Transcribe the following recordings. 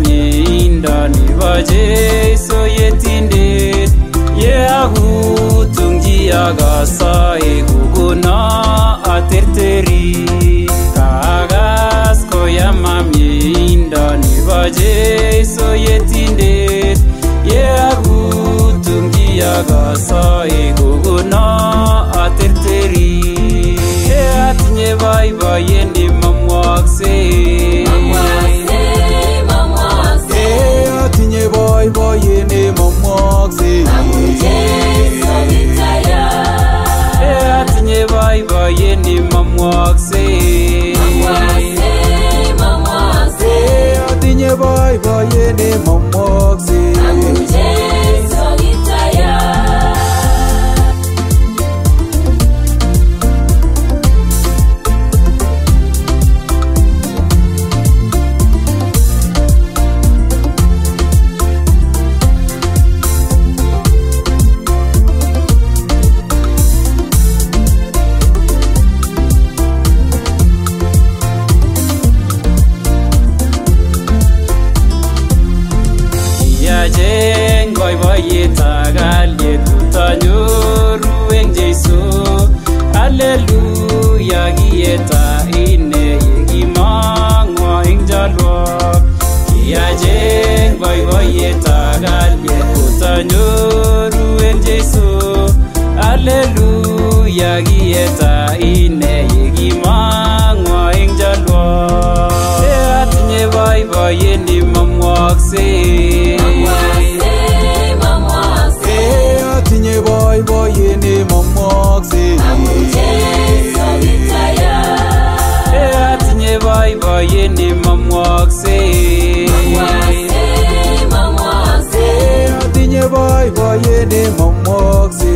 mnyeindani vajeso yetinde yeahutungiyagasa ekukuna aterteri kagasko yamamyeindani vajeso yetinde yeahutungiyagasa ekukuna aterteri eatinye baibayenemamwakse yeah, I mamwokse Mamwokse, mamwokse Otinye boiboyet ni mamwokse Mamwokse yeta ine yekima ngwa ing jalwa se atinye bai bai yeni mamwakse atinye bai bai yeni mamwakse atinye bai bai yeni mamwakse atinye bai bai yeni mamwakse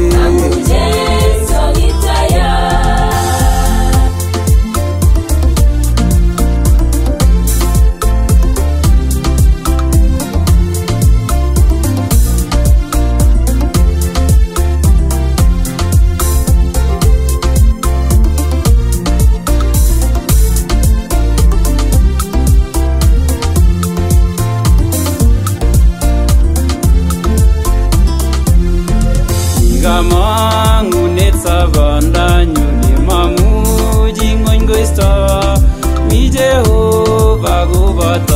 sabandanyo nemamujingonygoista mijeho vagobata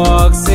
walks